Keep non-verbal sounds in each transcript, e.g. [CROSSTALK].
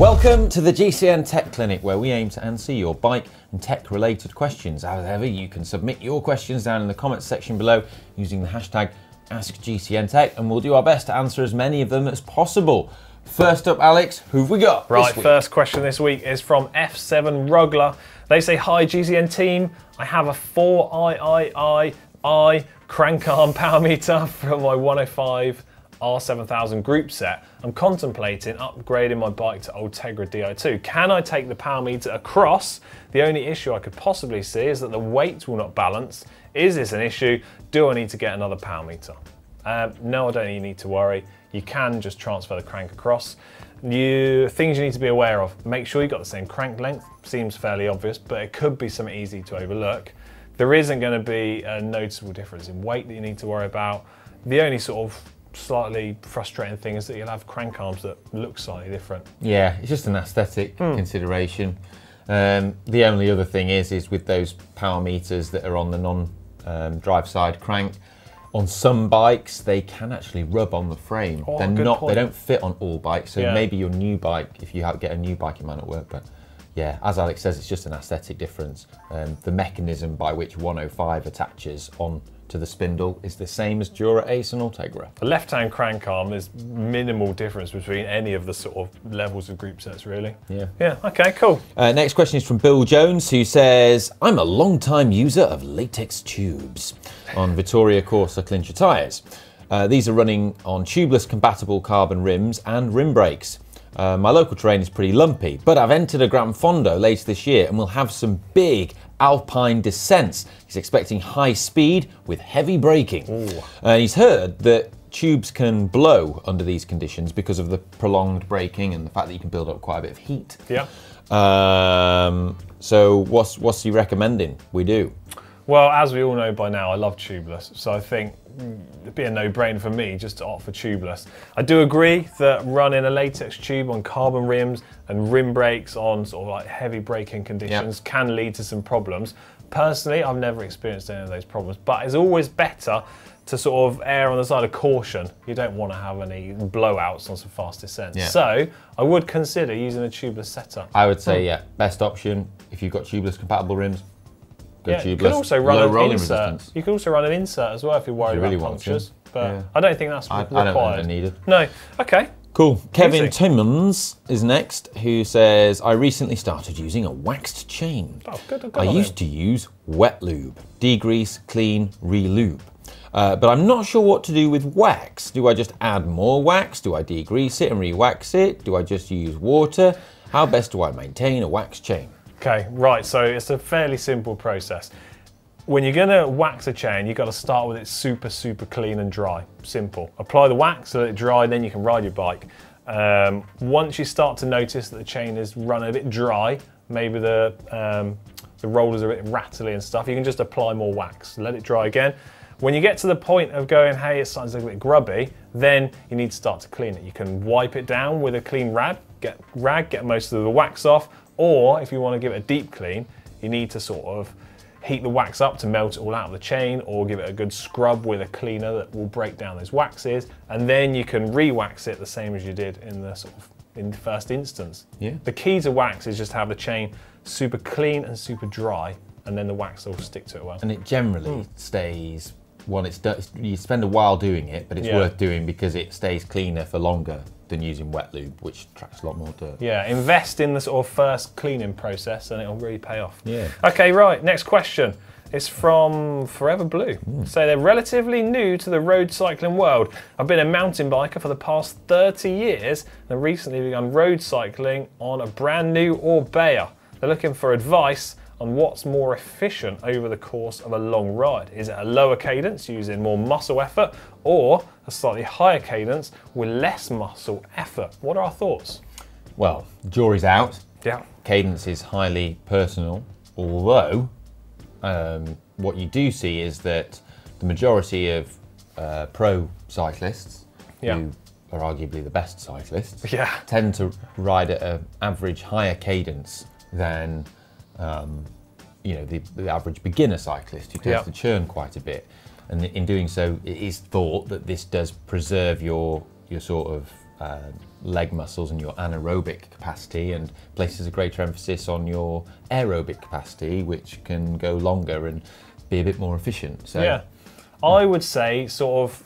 Welcome to the GCN Tech Clinic, where we aim to answer your bike and tech related questions. As ever, you can submit your questions down in the comments section below using the hashtag AskGCNTech, and we'll do our best to answer as many of them as possible. First up, Alex, who've we got? this Right, first question this week is from F7 Rugler. They say, Hi GCN team, I have a 4iiii crank arm power meter [LAUGHS] from my 105 R7000 group set. I'm contemplating upgrading my bike to Ultegra Di2. Can I take the power meter across? The only issue I could possibly see is that the weight will not balance. Is this an issue? Do I need to get another power meter? Um, no, I don't need to worry. You can just transfer the crank across. You things you need to be aware of. Make sure you've got the same crank length. Seems fairly obvious, but it could be something easy to overlook. There isn't going to be a noticeable difference in weight that you need to worry about. The only sort of slightly frustrating thing is that you'll have crank arms that look slightly different. Yeah, it's just an aesthetic Hmm. consideration. Um, the only other thing is, is with those power meters that are on the non-drive side crank, on some bikes they can actually rub on the frame. Oh, They're not. point. They don't fit on all bikes. So Yeah. maybe your new bike, if you have, get a new bike, it might not work. But yeah, as Alex says, it's just an aesthetic difference. Um, the mechanism by which 105 attaches on to the spindle is the same as Dura Ace and Ultegra. The left-hand crank arm, there's minimal difference between any of the sort of levels of group sets, really. Yeah. Yeah. Okay. Cool. Uh, next question is from Bill Jones, who says, I'm a long-time user of latex tubes on Vittoria Corsa Clincher tyres. Uh, these are running on tubeless compatible carbon rims and rim brakes. Uh, my local terrain is pretty lumpy, but I've entered a Gran Fondo later this year and we'll have some big alpine descents. He's expecting high speed with heavy braking. And he's heard that tubes can blow under these conditions because of the prolonged braking and the fact that you can build up quite a bit of heat. Yeah. Um, so what's what's he recommending we do? Well, as we all know by now, I love tubeless, so I think it'd be a no-brainer for me just to opt for tubeless. I do agree that running a latex tube on carbon rims and rim brakes on sort of like heavy braking conditions can lead to some problems. Personally, I've never experienced any of those problems, but it's always better to sort of err on the side of caution. You don't want to have any blowouts on some fast descents. Yeah. So I would consider using a tubeless setup. I would say hmm. yeah, best option if you've got tubeless compatible rims. Go Yeah, you could also run an insert. resistance. You could also run an insert as well if you're worried you really about punctures. But Yeah. I don't think that's I, I required. don't think needed. No. Okay. Cool. Kevin Easy. Timmons is next, who says, I recently started using a waxed chain. Oh, good. good I used him. to use wet lube, degrease, clean, re-lube. Uh, but I'm not sure what to do with wax. Do I just add more wax? Do I degrease it and re-wax it? Do I just use water? How best do I maintain a wax chain? Okay. Right. So it's a fairly simple process. When you're gonna wax a chain, you've got to start with it super, super clean and dry. Simple. Apply the wax, let it dry, then you can ride your bike. Um, once you start to notice that the chain is running a bit dry, maybe the um, the rollers are a bit rattly and stuff, you can just apply more wax. Let it dry again. When you get to the point of going, hey, to look a bit grubby, then you need to start to clean it. You can wipe it down with a clean rag, get rag, get most of the wax off, or if you want to give it a deep clean, you need to sort of heat the wax up to melt it all out of the chain, or give it a good scrub with a cleaner that will break down those waxes, and then you can re-wax it the same as you did in the sort of in the first instance. Yeah. The key to wax is just have the chain super clean and super dry, and then the wax will stick to it well. And it generally hmm. stays, well, it's do- you spend a while doing it, but it's Yeah. worth doing because it stays cleaner for longer than using wet lube, which attracts a lot more dirt. Yeah, invest in the sort of first cleaning process and it'll really pay off. Yeah. Okay, right, next question. It's from Forever Blue. Hmm. So they're relatively new to the road cycling world. I've been a mountain biker for the past 30 years and recently begun road cycling on a brand new Orbea. They're looking for advice on what's more efficient over the course of a long ride. Is it a lower cadence using more muscle effort or a slightly higher cadence with less muscle effort? What are our thoughts? Well, jury's out. Yeah. Cadence is highly personal, although um, what you do see is that the majority of uh, pro cyclists, Yeah. who are arguably the best cyclists, Yeah. tend to ride at an average higher cadence than um, you know the, the average beginner cyclist who tends Yeah. to churn quite a bit. And in doing so, it is thought that this does preserve your your sort of uh, leg muscles and your anaerobic capacity, and places a greater emphasis on your aerobic capacity, which can go longer and be a bit more efficient. So, Yeah. I would say, sort of,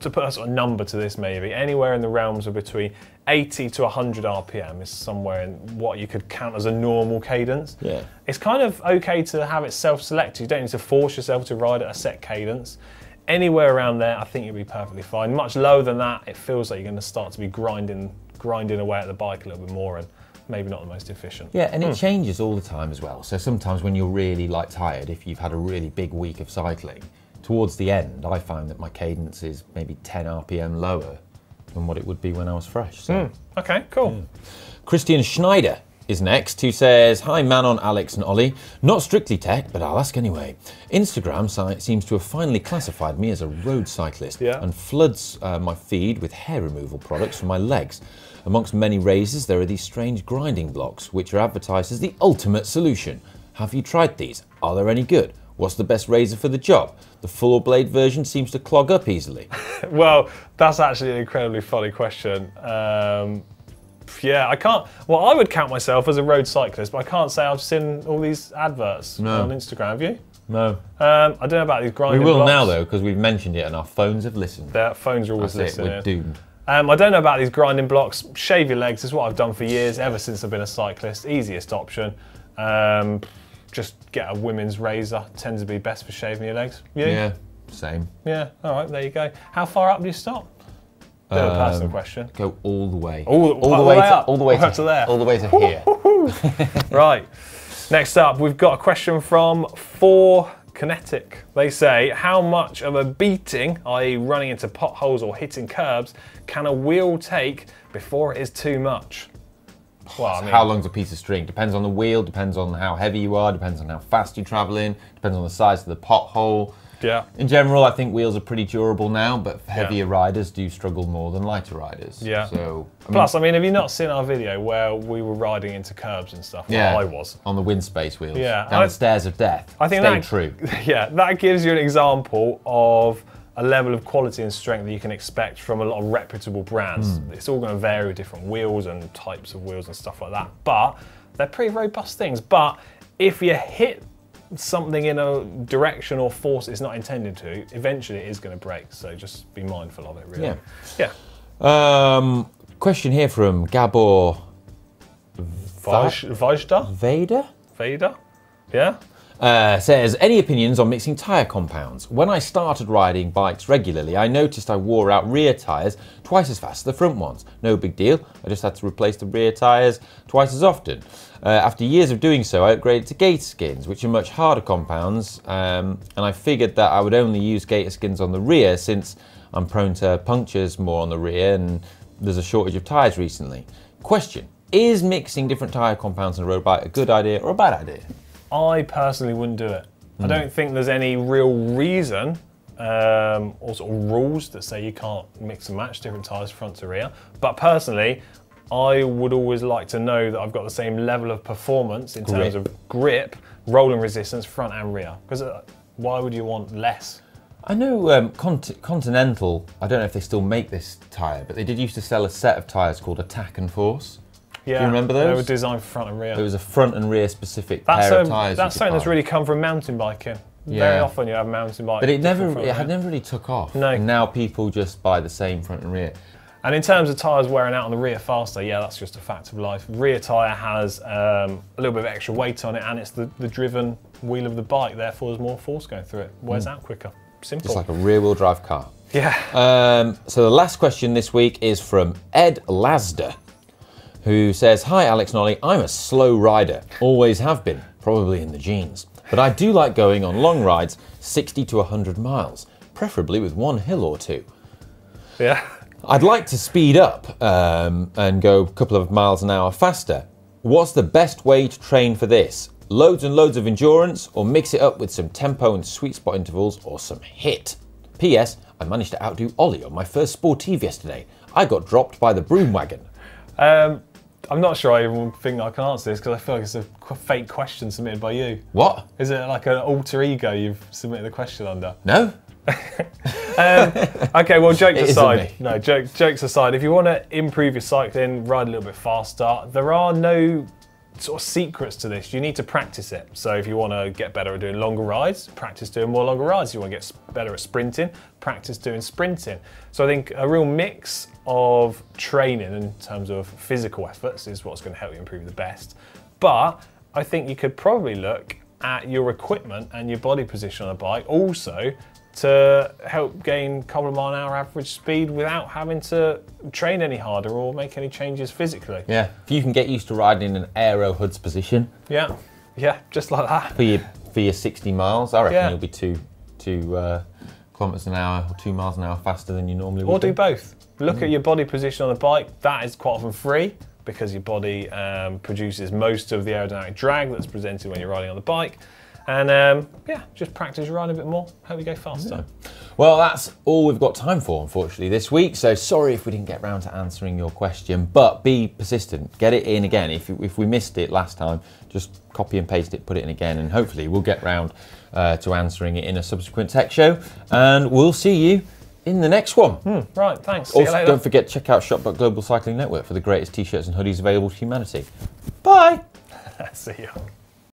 to put a sort of number to this, maybe anywhere in the realms of between 80 to 100 RPM is somewhere in what you could count as a normal cadence. Yeah. It's kind of okay to have it self selected. You don't need to force yourself to ride at a set cadence. Anywhere around there, I think you'll be perfectly fine. Much lower than that, it feels like you're going to start to be grinding, grinding away at the bike a little bit more, and maybe not the most efficient. Yeah, and it hmm. changes all the time as well. So sometimes when you're really like tired, if you've had a really big week of cycling, towards the end, I find that my cadence is maybe 10 RPM lower than what it would be when I was fresh. So. Okay, cool. Christian Schneider is next, who says, Hi, Manon, Alex, and Ollie. Not strictly tech, but I'll ask anyway. Instagram seems to have finally classified me as a road cyclist Yeah. and floods uh, my feed with hair removal products for my legs. Amongst many razors, there are these strange grinding blocks, which are advertised as the ultimate solution. Have you tried these? Are they any good? What's the best razor for the job? The full blade version seems to clog up easily. [LAUGHS] Well, that's actually an incredibly funny question. Um, yeah, I can't. Well, I would count myself as a road cyclist, but I can't say I've seen all these adverts No. on Instagram. Have you? No. Um, I don't know about these grinding. Blocks. We will blocks. now, though, because we've mentioned it and our phones have listened. Their phones are always That's it, listening. we're doomed. Um, I don't know about these grinding blocks. Shave your legs is what I've done for years, ever since I've been a cyclist. Easiest option. Um, just get a women's razor. Tends to be best for shaving your legs. You? Yeah, same. Yeah. All right. There you go. How far up do you stop? Bit of a personal Um, question. Go all the way. All- all the all way, the way to, up, all the way up to there. all the way to here. [LAUGHS] Right. Next up, we've got a question from Four Kinetic. They say, how much of a beating, i.e., running into potholes or hitting curbs, can a wheel take before it is too much? Well, I mean, how long's a piece of string? Depends on the wheel, depends on how heavy you are, depends on how fast you're traveling, depends on the size of the pothole. yeah. In general, I think wheels are pretty durable now, but heavier riders do struggle more than lighter riders. Yeah. So, I mean, Plus, I mean, have you not seen our video where we were riding into curbs and stuff? Well, yeah, I was. on the Winspace wheels. Yeah, Down I- the stairs of death. I think Stay that true. [LAUGHS] Yeah, that gives you an example of a level of quality and strength that you can expect from a lot of reputable brands. Hmm. It's all going to vary with different wheels and types of wheels and stuff like that. But they're pretty robust things. But if you hit something in a direction or force it's not intended to, eventually it is going to break. So just be mindful of it, really. Yeah. Yeah. Um, question here from Gabor Vaj- Vajda? Vader. Vader? Yeah? Uh, says, any opinions on mixing tyre compounds? When I started riding bikes regularly, I noticed I wore out rear tyres twice as fast as the front ones. No big deal, I just had to replace the rear tyres twice as often. Uh, after years of doing so, I upgraded to Gatorskins, which are much harder compounds, um, and I figured that I would only use Gatorskins on the rear since I'm prone to punctures more on the rear and there's a shortage of tyres recently. Question Is mixing different tyre compounds on a road bike a good idea or a bad idea? I personally wouldn't do it. I don't think there's any real reason um, or sort of rules that say you can't mix and match different tyres front to rear. But personally, I would always like to know that I've got the same level of performance in terms of grip, rolling resistance, front and rear. Because uh, why would you want less? I know um, Cont- Continental, I don't know if they still make this tyre, but they did used to sell a set of tyres called Attack and Force. Yeah, Do you remember those? They were designed for front and rear. It was a front and rear specific that's pair of um, tyres. that's something that's really come from mountain biking. Very often you have mountain bike. But it never, it had never really took off. No. And now people just buy the same front and rear. And in terms of tyres wearing out on the rear faster, yeah, that's just a fact of life. Rear tyre has um, a little bit of extra weight on it, and it's the, the driven wheel of the bike. Therefore, there's more force going through it. Wears out quicker. Simple. It's like a rear wheel drive car. yeah. Um, so the last question this week is from Ed Lasda, who says, Hi Alex Nolly, I'm a slow rider, always have been, probably in the genes. But I do like going on long rides, 60 to 100 miles, preferably with one hill or two. yeah. I'd like to speed up um, and go a couple of miles an hour faster. What's the best way to train for this? Loads and loads of endurance, or mix it up with some tempo and sweet spot intervals, or some HIIT? P.S. I managed to outdo Ollie on my first Sportive yesterday. I got dropped by the broom wagon. Um, I'm not sure I even think I can answer this because I feel like it's a fake question submitted by you. What? Is it like an alter ego you've submitted the question under? No? [LAUGHS] Um, okay, well, jokes It aside, no, joke, jokes aside, if you want to improve your cycling, ride a little bit faster, there are no sort of secrets to this. You need to practice it. So if you want to get better at doing longer rides, practice doing more longer rides. If you want to get better at sprinting, practice doing sprinting. So I think a real mix of training in terms of physical efforts is what's going to help you improve the best. But I think you could probably look at your equipment and your body position on a bike also to help gain couple of mile an hour average speed without having to train any harder or make any changes physically. Yeah, if you can get used to riding in an aero hoods position Yeah, yeah, just like that. for your for your 60 miles, I reckon Yeah. you'll be two two uh, kilometers an hour or two miles an hour faster than you normally would. Or do be. both. Look at your body position on the bike. That is quite often free because your body um, produces most of the aerodynamic drag that's presented when you're riding on the bike. And um, yeah, just practice your riding a bit more. Hope you go faster. Well, that's all we've got time for, unfortunately, this week. So sorry if we didn't get round to answering your question, but be persistent. Get it in again. If, if we missed it last time, just copy and paste it, put it in again, and hopefully we'll get round uh, to answering it in a subsequent tech show. And we'll see you in the next one. Hmm, right, thanks. See Also, don't forget to check out Shopbot Global Cycling Network for the greatest t-shirts and hoodies available to humanity. Bye. [LAUGHS] See you.